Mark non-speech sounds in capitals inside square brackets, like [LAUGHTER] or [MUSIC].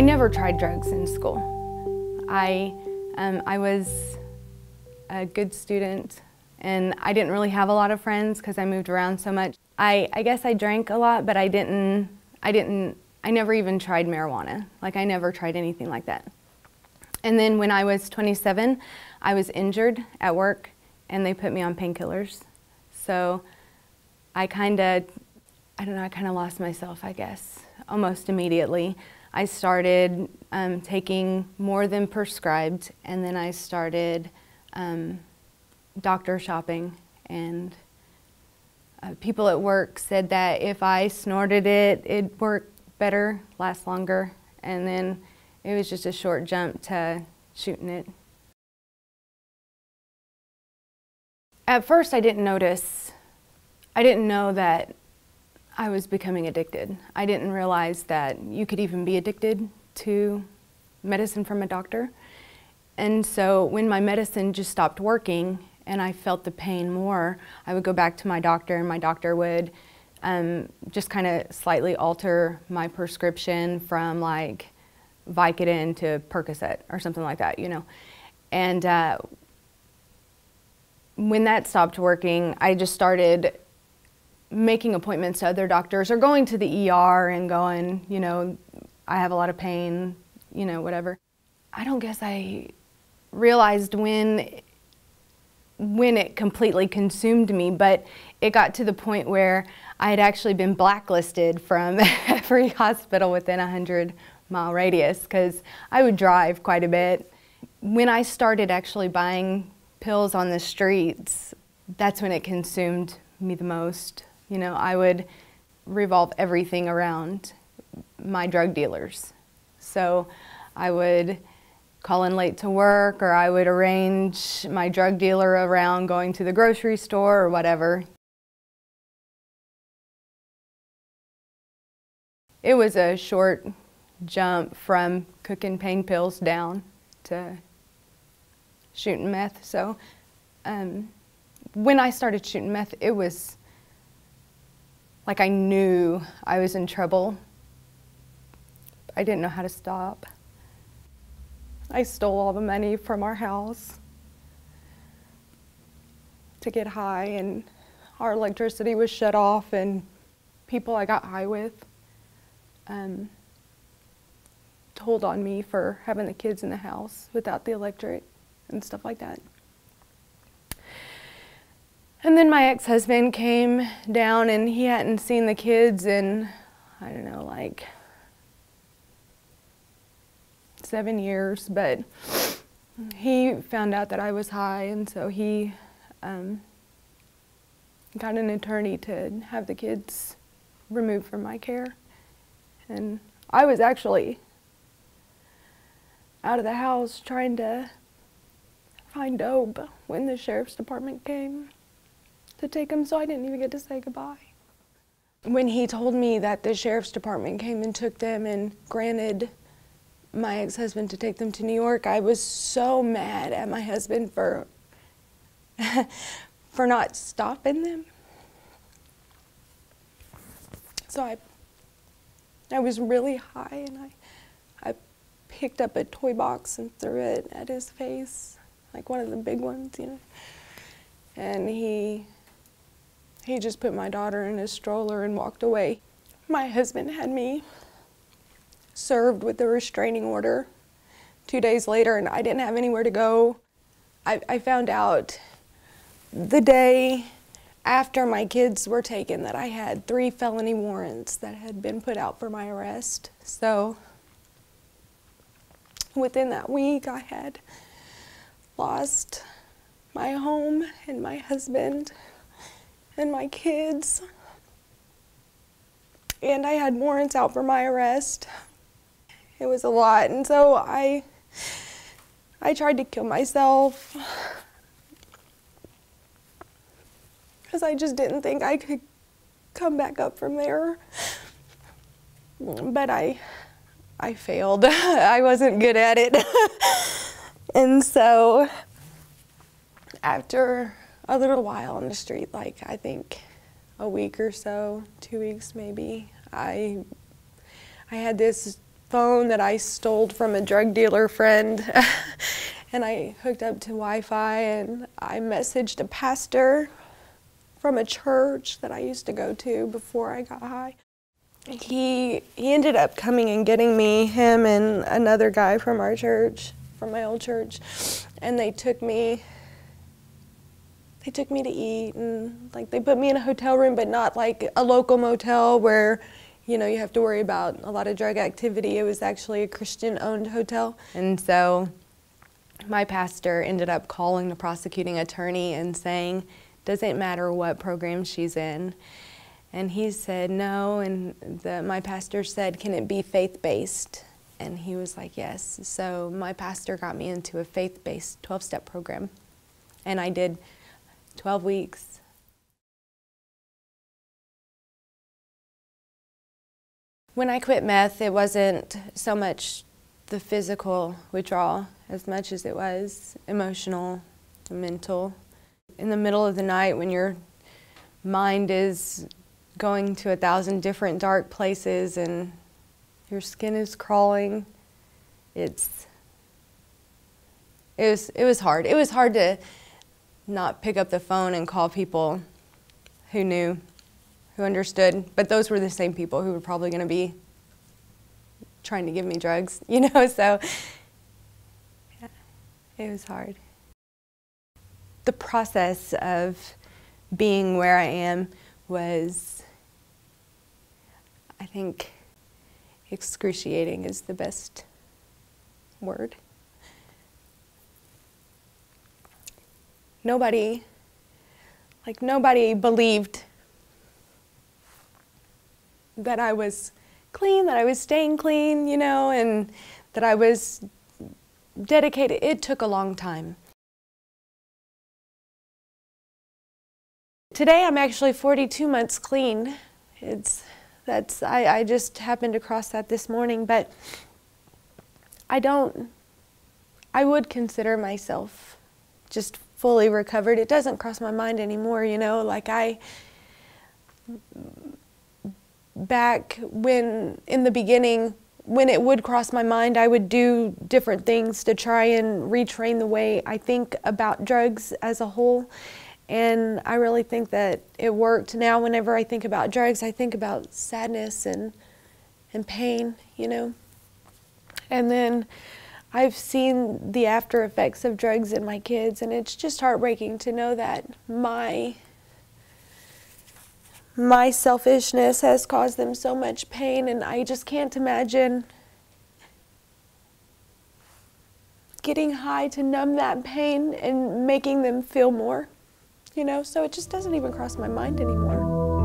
I never tried drugs in school. I, um, I was a good student and I didn't really have a lot of friends because I moved around so much. I, I guess I drank a lot, but I didn't, I didn't, I never even tried marijuana. Like I never tried anything like that. And then when I was 27, I was injured at work and they put me on painkillers. So I kind of, I don't know, I kind of lost myself, I guess, almost immediately. I started um, taking more than prescribed and then I started um, doctor shopping. And uh, people at work said that if I snorted it, it'd work better, last longer, and then it was just a short jump to shooting it. At first I didn't notice, I didn't know that I was becoming addicted. I didn't realize that you could even be addicted to medicine from a doctor. And so when my medicine just stopped working and I felt the pain more, I would go back to my doctor and my doctor would um, just kind of slightly alter my prescription from like Vicodin to Percocet or something like that, you know. And uh, when that stopped working, I just started making appointments to other doctors or going to the ER and going, you know, I have a lot of pain, you know, whatever. I don't guess I realized when when it completely consumed me, but it got to the point where I had actually been blacklisted from [LAUGHS] every hospital within a 100 mile radius because I would drive quite a bit. When I started actually buying pills on the streets, that's when it consumed me the most. You know, I would revolve everything around my drug dealers. So I would call in late to work or I would arrange my drug dealer around going to the grocery store or whatever. It was a short jump from cooking pain pills down to shooting meth. So um, when I started shooting meth, it was like I knew I was in trouble. I didn't know how to stop. I stole all the money from our house to get high and our electricity was shut off and people I got high with um, told on me for having the kids in the house without the electric and stuff like that. And then my ex-husband came down and he hadn't seen the kids in, I don't know, like seven years, but he found out that I was high, and so he um, got an attorney to have the kids removed from my care. And I was actually out of the house trying to find dope when the sheriff's department came to take him, so I didn't even get to say goodbye. When he told me that the sheriff's department came and took them and granted my ex-husband to take them to New York, I was so mad at my husband for [LAUGHS] for not stopping them. So I I was really high and I I picked up a toy box and threw it at his face, like one of the big ones, you know. And he he just put my daughter in his stroller and walked away. My husband had me served with a restraining order two days later and I didn't have anywhere to go. I, I found out the day after my kids were taken that I had three felony warrants that had been put out for my arrest. So within that week I had lost my home and my husband and my kids. And I had warrants out for my arrest it was a lot. And so I, I tried to kill myself because I just didn't think I could come back up from there. But I, I failed. [LAUGHS] I wasn't good at it. [LAUGHS] and so after a little while on the street, like I think a week or so, two weeks maybe, I, I had this phone that I stole from a drug dealer friend. [LAUGHS] and I hooked up to Wi Fi and I messaged a pastor from a church that I used to go to before I got high. He, he ended up coming and getting me, him and another guy from our church, from my old church, and they took me they took me to eat and like they put me in a hotel room but not like a local motel where you know you have to worry about a lot of drug activity. It was actually a christian owned hotel. And so my pastor ended up calling the prosecuting attorney and saying doesn't matter what program she's in? And he said no. And the, my pastor said can it be faith-based? And he was like yes. So my pastor got me into a faith-based 12-step program. And i did 12 weeks. When I quit meth, it wasn't so much the physical withdrawal as much as it was emotional, mental. In the middle of the night when your mind is going to a thousand different dark places and your skin is crawling, it's it was it was hard. It was hard to not pick up the phone and call people who knew, who understood. But those were the same people who were probably going to be trying to give me drugs, [LAUGHS] you know, so yeah, it was hard. The process of being where I am was, I think, excruciating is the best word. Nobody, like nobody believed that I was clean, that I was staying clean, you know, and that I was dedicated. It took a long time. Today I'm actually 42 months clean. It's that's I, I just happened to cross that this morning, but I don't I would consider myself just fully recovered, it doesn't cross my mind anymore, you know, like I back when in the beginning when it would cross my mind, I would do different things to try and retrain the way I think about drugs as a whole. And I really think that it worked. Now, whenever I think about drugs, I think about sadness and, and pain, you know. And then I've seen the after effects of drugs in my kids, and it's just heartbreaking to know that my my selfishness has caused them so much pain, and I just can't imagine getting high to numb that pain and making them feel more, you know? So it just doesn't even cross my mind anymore.